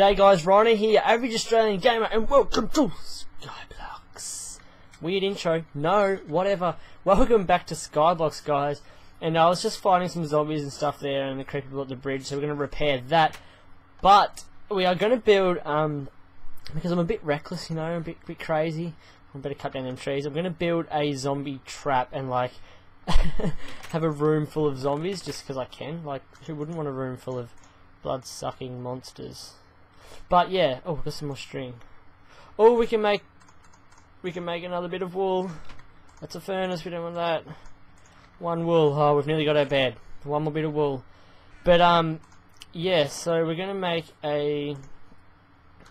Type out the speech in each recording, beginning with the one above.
Hey guys, Ryno here, average Australian gamer, and welcome to Skyblocks. Weird intro, no, whatever. Welcome back to Skyblocks, guys. And I was just fighting some zombies and stuff there, and the creepy people at the bridge, so we're going to repair that. But we are going to build, um, because I'm a bit reckless, you know, a bit, bit crazy. I better cut down them trees. I'm going to build a zombie trap and like have a room full of zombies just because I can. Like, who wouldn't want a room full of blood-sucking monsters? But yeah, oh, got some more string. Oh, we can make we can make another bit of wool. That's a furnace. We don't want that. One wool. Oh, we've nearly got our bed. One more bit of wool. But um, yeah. So we're gonna make a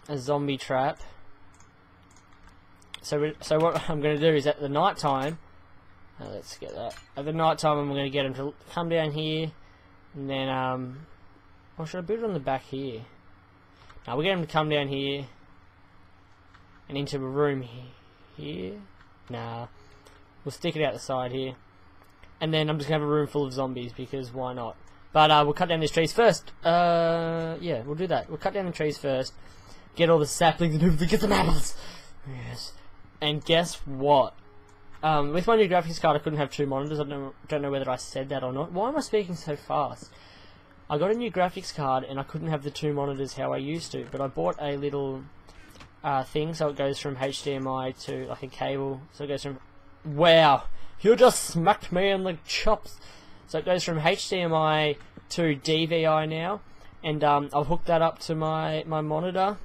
a zombie trap. So we, so what I'm gonna do is at the night time. Uh, let's get that. At the night time, I'm gonna get them to come down here, and then um, or should I build it on the back here? Now we're going to come down here and into a room here. Nah, we'll stick it out the side here, and then I'm just gonna have a room full of zombies because why not? But uh, we'll cut down these trees first. Uh, yeah, we'll do that. We'll cut down the trees first, get all the saplings and hopefully get some apples. Yes. And guess what? Um, with my new graphics card, I couldn't have two monitors. I don't know, don't know whether I said that or not. Why am I speaking so fast? I got a new graphics card and I couldn't have the two monitors how I used to, but I bought a little uh, thing so it goes from HDMI to like a cable. So it goes from wow, you just smacked me in the chops. So it goes from HDMI to DVI now, and um, I'll hook that up to my my monitor.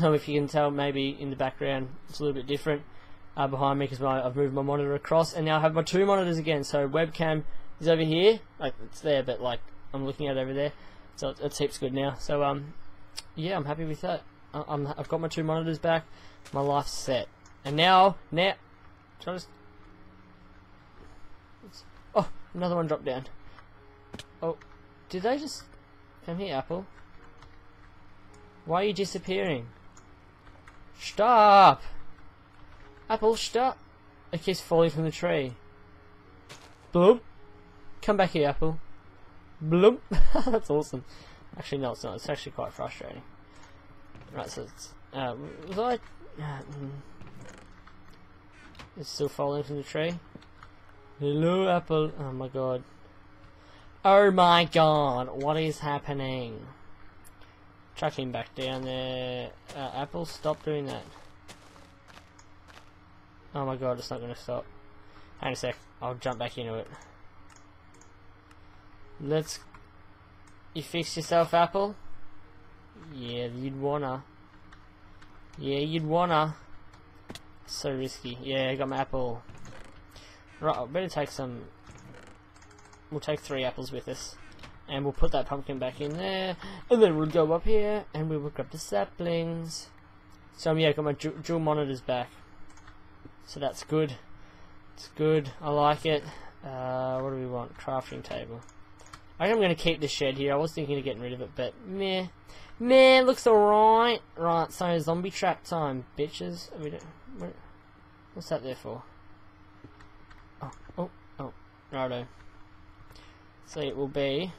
So if you can tell, maybe in the background it's a little bit different uh, behind me because I've moved my monitor across, and now I have my two monitors again. So webcam is over here, like it's there, but like I'm looking at over there. So it, it heaps good now. So um, yeah, I'm happy with that. I, I'm I've got my two monitors back. My life's set. And now now, just oh another one dropped down. Oh, did they just come here, Apple? Why are you disappearing? Stop! Apple, stop! It keeps falling from the tree. Boom! Come back here, Apple. Bloop. That's awesome. Actually, no, it's not. It's actually quite frustrating. Right, so it's... Uh, was I... Uh, mm. it's still falling from the tree. Hello, Apple. Oh my god. Oh my god, what is happening? Chuck back down there. Uh, Apple, stop doing that. Oh my god, it's not going to stop. Hang a sec, I'll jump back into it. Let's... You fix yourself, Apple? Yeah, you'd wanna. Yeah, you'd wanna. So risky. Yeah, I got my apple. Right, I better take some... We'll take three apples with us. And we'll put that pumpkin back in there. And then we'll go up here, and we will grab the saplings. So yeah, I got my dual monitors back. So that's good. It's good. I like it. Uh, what do we want? Crafting table. I I'm going to keep the shed here. I was thinking of getting rid of it, but meh. Meh, looks alright. Right, so zombie trap time, bitches. We don't, uh, what, what's that there for? Oh, oh, oh, righto. So it will be...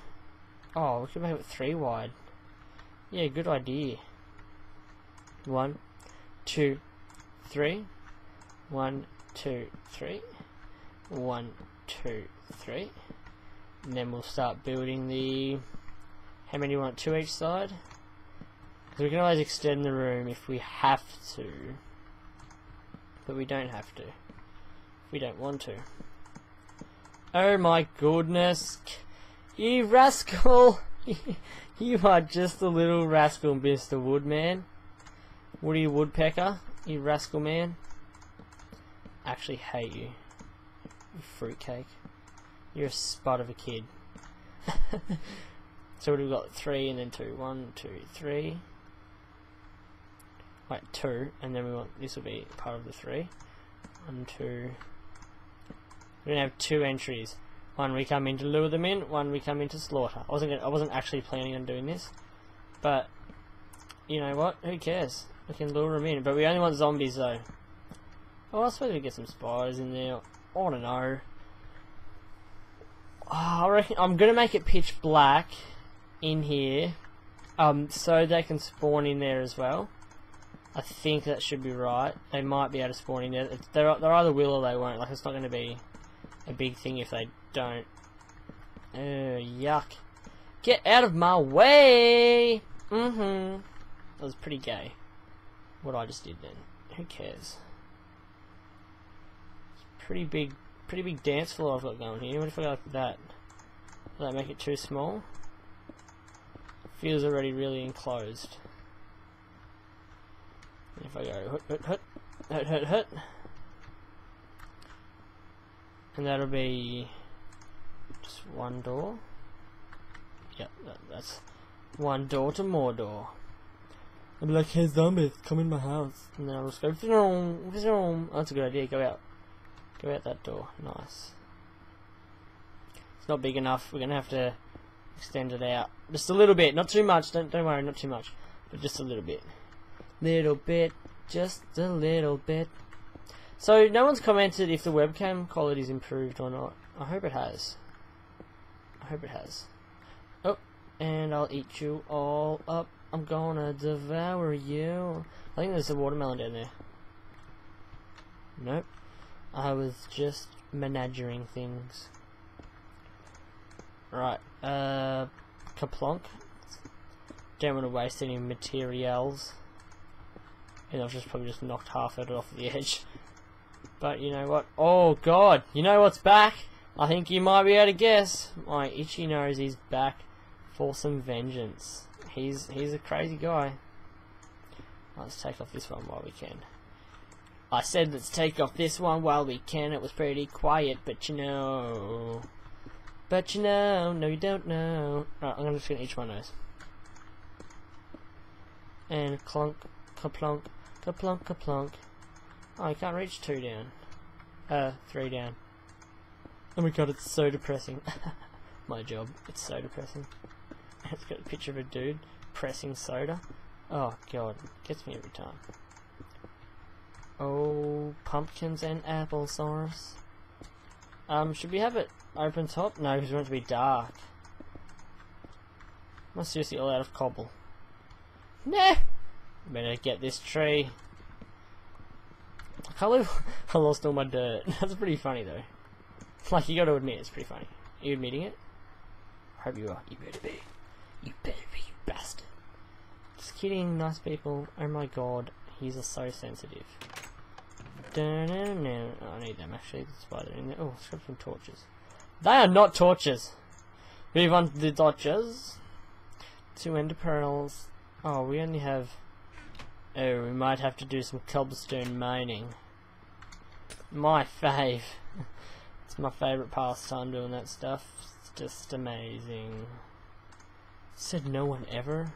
Oh, we can make it three wide. Yeah, good idea. One, two, three. One, two, three. One, two, three. And then we'll start building the... How many you want? Two each side? Because we can always extend the room if we have to. But we don't have to. We don't want to. Oh my goodness! You rascal! you are just a little rascal, Mr. Woodman. Woody Woodpecker, you rascal man. Actually hate. You fruitcake. You're a spot of a kid. so we've got three and then two. One, two, three. Wait, two, and then we want this will be part of the three. One, two. We're gonna have two entries. One we come in to lure them in, one we come in to slaughter. I wasn't gonna, I wasn't actually planning on doing this, but you know what? Who cares? We can lure them in, but we only want zombies though. Oh, I suppose we get some spiders in there. I don't know. Oh, I reckon I'm gonna make it pitch black in here. Um, so they can spawn in there as well. I think that should be right. They might be able to spawn in there. They're, they're either will or they won't. Like, it's not to be a big thing if they don't. Uh, yuck. Get out of my way! Mm-hmm. That was pretty gay. What I just did then. Who cares? It's Pretty big, pretty big dance floor I've got going here. What if I go like that? Will that make it too small? Feels already really enclosed. If I go hut hut hut hut hut hut and that'll be just one door. Yep, that, that's one door to more door. I'll be like, hey zombies, come in my house. And then I'll just go, vroom, vroom. Oh, that's a good idea, go out. Go out that door. Nice. It's not big enough, we're gonna have to extend it out. Just a little bit, not too much, don't, don't worry, not too much. But just a little bit. Little bit, just a little bit. So, no one's commented if the webcam quality's improved or not. I hope it has. I hope it has. Oh, and I'll eat you all up. I'm gonna devour you. I think there's a watermelon down there. Nope. I was just managing things. Right, uh, Kaplonk. Don't want to waste any materials. And I've just probably just knocked half of it off the edge. But you know what? Oh god, you know what's back? I think you might be able to guess. My itchy nose is back for some vengeance. He's he's a crazy guy. Let's take off this one while we can. I said let's take off this one while we can. It was pretty quiet, but you know. But you know, no you don't know. Right, I'm just gonna itch my nose. And clunk, kaplunk, kaplunk, kaplunk. Oh, I can't reach two down. Uh, three down. Oh my god, it's so depressing. my job, it's so depressing. it's got a picture of a dude pressing soda. Oh god, gets me every time. Oh, pumpkins and applesauce. Um, should we have it open top? No, because we want it to be dark. Am I seriously all out of cobble? Nah! Better get this tree. I can't believe I lost all my dirt. That's pretty funny though. Like you gotta admit, it's pretty funny. Are you admitting it? I hope you are. You better be. You better be, you bastard. Just kidding, nice people. Oh my god, he's so sensitive. I need them actually. Why they're in there. Oh, grab some torches. They are not torches. Move on to the dodgers. Two ender pearls. Oh, we only have Oh, we might have to do some cobblestone mining. My fave. it's my favourite pastime doing that stuff. It's just amazing. Said no one ever?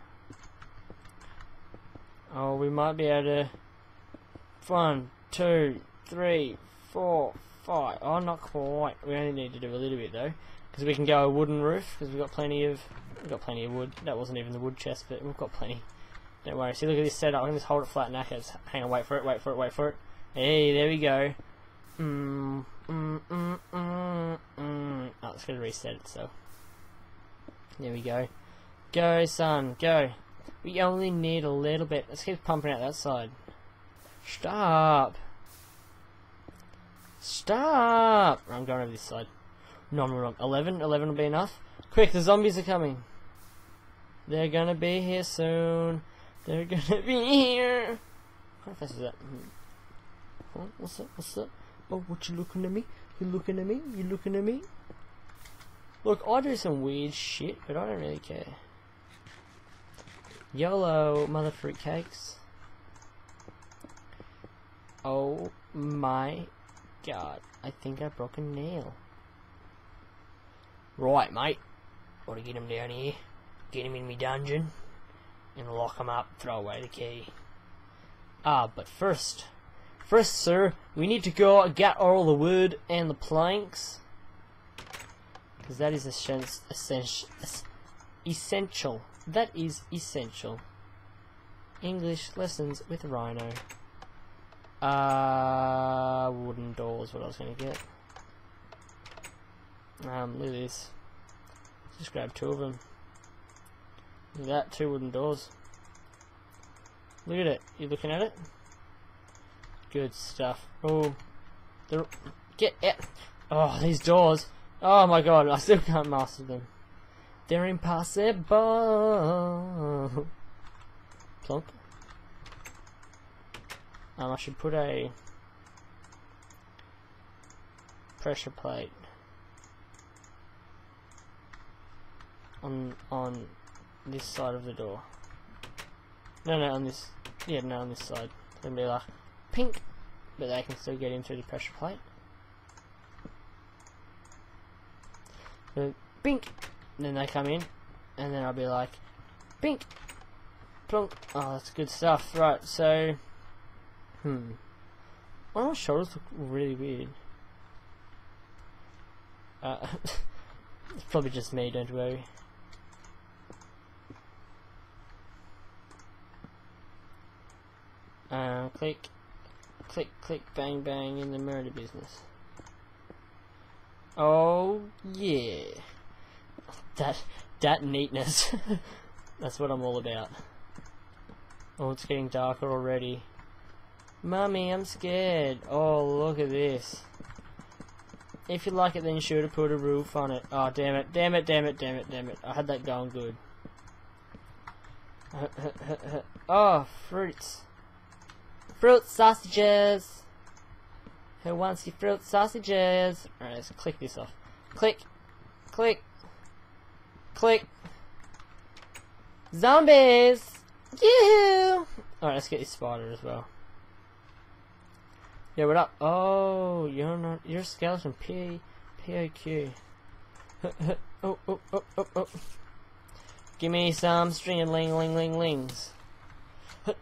Oh, we might be able to... One, two, three, four, five. Oh, not quite. We only need to do a little bit though. Because we can go a wooden roof, because we've got plenty of... We've got plenty of wood. That wasn't even the wood chest, but we've got plenty. Don't worry. See, look at this setup. Going to just hold it flat now. Hang on, wait for it, wait for it, wait for it. Hey, there we go. Mm, mm, mm, mm, mm. Oh, it's to reset itself. There we go. Go, son, go. We only need a little bit. Let's keep pumping out that side. Stop. Stop. I'm going over this side. No, I'm wrong. 11? 11 will be enough? Quick, the zombies are coming. They're gonna be here soon. They're gonna be here. How fast is that? Hmm. what's up? What's up? Oh, what you looking at me? You looking at me? You looking at me? Look, I do some weird shit, but I don't really care. YOLO, mother fruit cakes. Oh my god, I think I broke a nail. Right, mate. Gotta get him down here. Get him in me dungeon and lock him up, throw away the key. Ah, but first, first, sir, we need to go get all the wood and the planks, because that is essential. Essential. That is essential. English lessons with Ryno. Uh, wooden doors. What I was gonna get. Um, look at this. Just grab two of them. Look at that, two wooden doors. Look at it. You looking at it? Good stuff. Oh, the get it. Oh, these doors. Oh my god, I still can't master them. They're impossible. Plonk. Um, I should put a pressure plate on on this side of the door. No, no, on this. Yeah, no, on this side. It'll be like pink, but they can still get in through the pressure plate. So, bink, then they come in, and then I'll be like, bink, plonk. Oh, that's good stuff. Right, so, hmm. Why do my shoulders look really weird? Uh, it's probably just me, don't worry. Uh, click, click, click, bang, bang in the murder business. Oh, yeah. That, that neatness. That's what I'm all about. Oh, it's getting darker already. Mummy, I'm scared. Oh, look at this. If you like it, then you should have put a roof on it. Oh, damn it, damn it, damn it, damn it, damn it. I had that going good. oh, fruits. Fruit sausages! Who wants your fruit sausages? Alright, let's click this off. Click. Click. Click. Zombies! Yoo-hoo! Alright, let's get this spider as well. Yeah, what up? Oh, you're not. You're skeleton. P. P. O. Q. oh, oh, oh, oh, oh. Give me some string and ling, ling, ling, lings.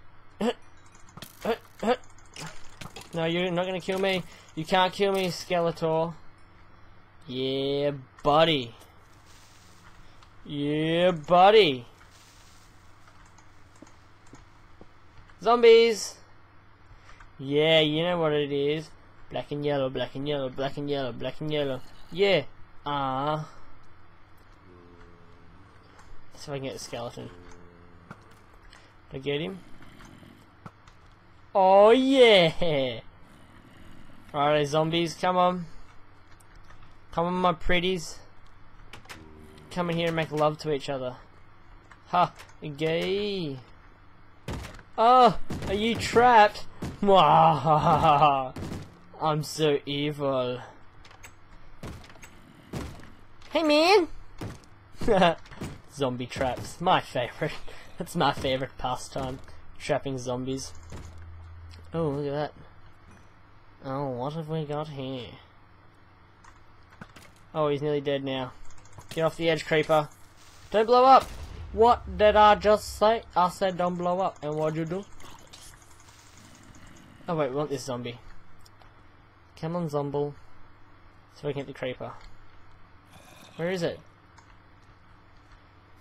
No, you're not gonna kill me. You can't kill me, Skeletor. Yeah, buddy. Yeah, buddy. Zombies! Yeah, you know what it is. Black and yellow, black and yellow, black and yellow, black and yellow. Yeah. Ah. See if I can get the skeleton. Did I get him? Oh yeah! Alright, zombies, come on. Come on, my pretties. Come in here and make love to each other. Ha! Gay! Oh! Are you trapped? I'm so evil. Hey man! Zombie traps. My favorite. That's my favorite pastime. Trapping zombies. Oh, look at that. Oh, what have we got here? Oh, he's nearly dead now. Get off the edge, creeper. Don't blow up! What did I just say? I said don't blow up. And what'd you do? Oh wait, we want this zombie. Come on, Zomble. So we can get the creeper. Where is it?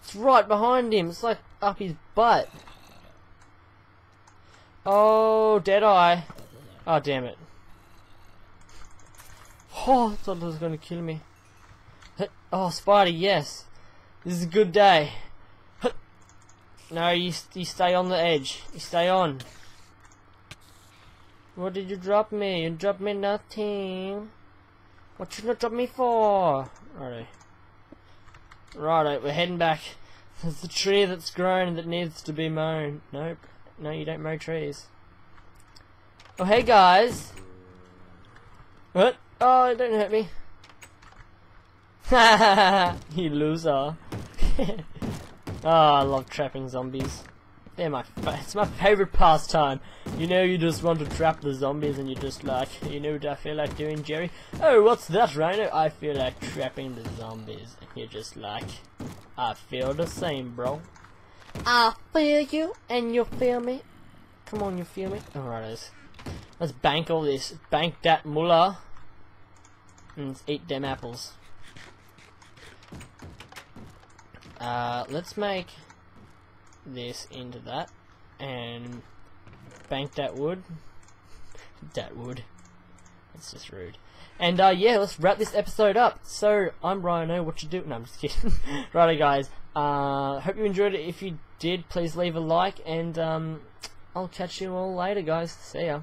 It's right behind him. It's like up his butt. Oh, Deadeye. Oh, damn it. Oh, I thought it was going to kill me. Oh, Spidey, yes. This is a good day. No, you, you stay on the edge. You stay on. What did you drop me? You dropped me nothing. What you not drop me for? Righto. Righto, we're heading back. There's a tree that's grown that needs to be mown. Nope. No, you don't mow trees. Oh, hey guys. What? Oh, it don't hurt me. you loser. oh, I love trapping zombies. They're my it's my favorite pastime. You know you just want to trap the zombies and you just like, you know what I feel like doing, Jerry? Oh, what's that, Ryno? I feel like trapping the zombies. And you're just like, I feel the same, bro. I feel you, and you feel me. Come on, you feel me? Alright, let's, let's bank all this. Bank that mullah. And let's eat them apples. Uh, let's make this into that. And bank that wood. that wood. That's just rude. And uh, yeah, let's wrap this episode up. So, I'm Ryno, what you do? No, I'm just kidding. Righto guys, Uh, hope you enjoyed it. If you did, please leave a like, and um, I'll catch you all later, guys. See ya.